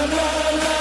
la la la.